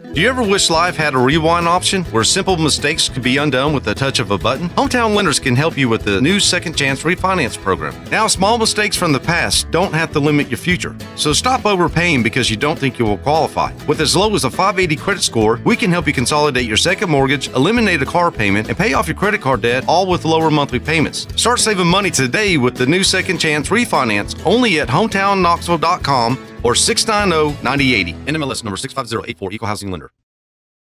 Do you ever wish life had a rewind option where simple mistakes could be undone with the touch of a button? Hometown Lenders can help you with the new Second Chance Refinance Program. Now, small mistakes from the past don't have to limit your future. So stop overpaying because you don't think you will qualify. With as low as a 580 credit score, we can help you consolidate your second mortgage, eliminate a car payment, and pay off your credit card debt all with lower monthly payments. Start saving money today with the new Second Chance Refinance only at hometownknoxville.com or 690 9080. NMLS number 65084, Equal Housing Lender.